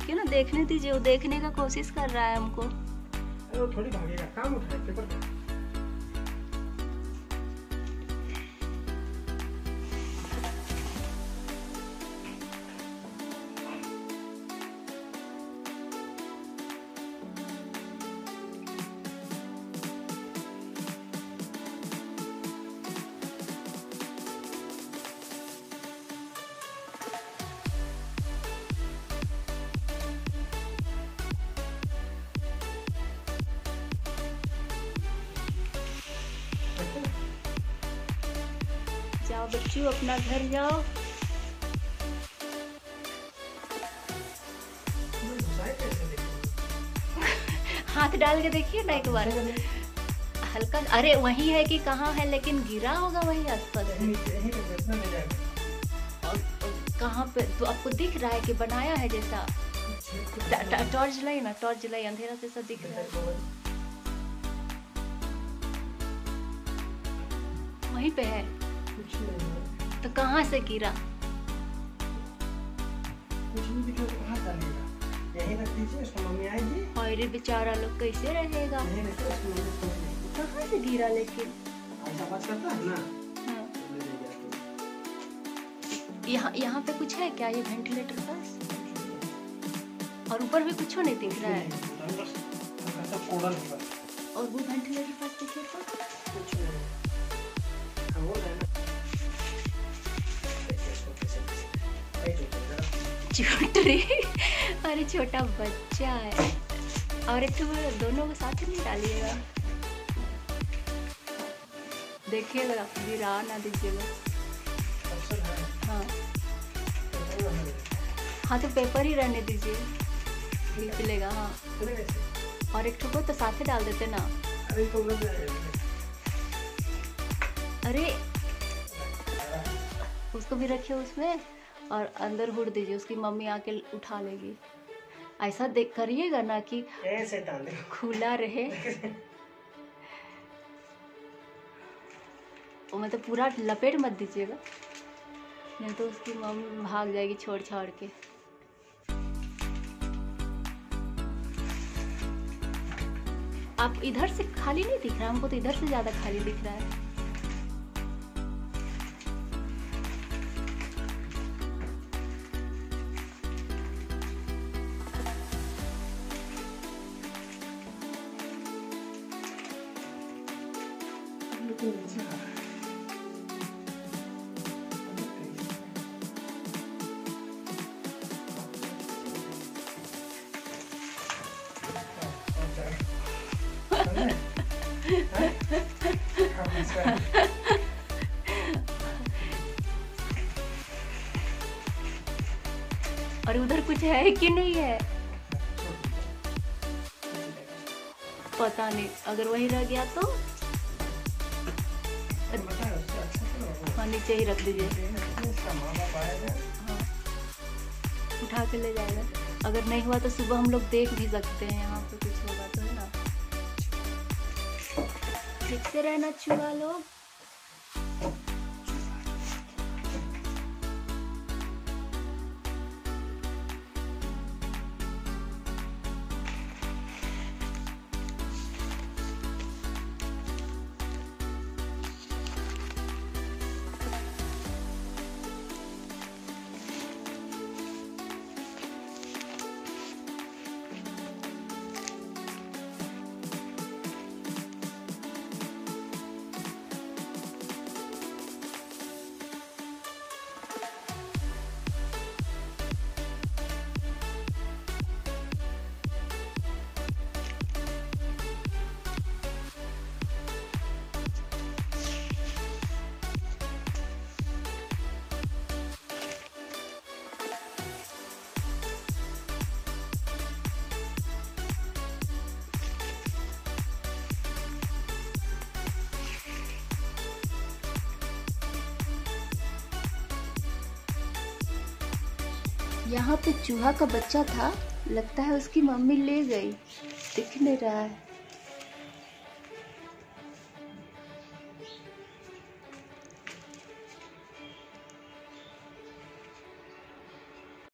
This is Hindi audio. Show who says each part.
Speaker 1: रुकिए ना देखने दीजिए, वो देखने का कोशिश कर रहा है हमको।
Speaker 2: थोड़ी भागेगा, काम उठाए
Speaker 1: जाओ, बच्चों, अपना घर जाओ? हाथ डाल के देखिए ना एक बार। हल्का, अरे वही है कि कहाँ है, लेकिन गिरा होगा वही आसपास कहाँ पे? तो आपको दिख रहा है कि बनाया है जैसा। टॉर्च जलाई ना, टॉर्च जलाई, अंधेरा जैसा दिख रहा है। वहीं पे है।
Speaker 2: कुछ नहीं है।
Speaker 1: तो कहाँ से गिरा?
Speaker 2: कुछ नहीं तो कहाँ यहीं रख दीजिए उसकी मम्मी आएगी।
Speaker 1: और बेचारा लोग कैसे रहेगा?
Speaker 2: यहीं रखिए उसकी मम्मी
Speaker 1: कहाँ से गिरा लेकिन
Speaker 2: ऐसा बात करता है ना?
Speaker 1: हाँ।
Speaker 2: तो।
Speaker 1: यहाँ यहाँ पे कुछ है क्या ये वेंटिलेटर पास और ऊपर भी कुछ नहीं दिख रहा है? और वो वेंटिलेटर पास दिखे तो?
Speaker 2: कुछ नहीं।
Speaker 1: छूट रही अरे छोटा बच्चा है। और एक तो दोनों को साथ नहीं डालिएगा। देखिएगा गिरा ना दीजिएगा
Speaker 2: हाँ।
Speaker 1: है।
Speaker 2: तो
Speaker 1: पेपर ही रहने दीजिए। ठीक चलेगा हाँ। और एक ठो को तो साथ ही डाल देते ना।
Speaker 2: अरे
Speaker 1: उसको भी रखिए उसमें। और अंदर हुड़ दीजिए उसकी मम्मी आके उठा लेगी। ऐसा देख करिएगा ना कि
Speaker 2: ऐसे
Speaker 1: खुला रहे। वो मतलब पूरा लपेट मत दीजिएगा नहीं तो उसकी मम्मी भाग जाएगी छोड़ छाड़ के। आप इधर से खाली नहीं दिख रहा हमको तो इधर से ज़्यादा खाली दिख रहा है। और उधर कुछ है कि नहीं है? पता नहीं। अगर वही रह गया तो? नीचे ही रख दीजिए। हाँ। उठा के ले जाएगा अगर नहीं हुआ तो सुबह हम लोग देख भी सकते हैं, यहाँ पे कुछ होगा तो है ना? देखते रहना चूहा लोग यहाँ पे चूहा का बच्चा था, लगता है उसकी मम्मी ले गई। दिख नहीं रहा है।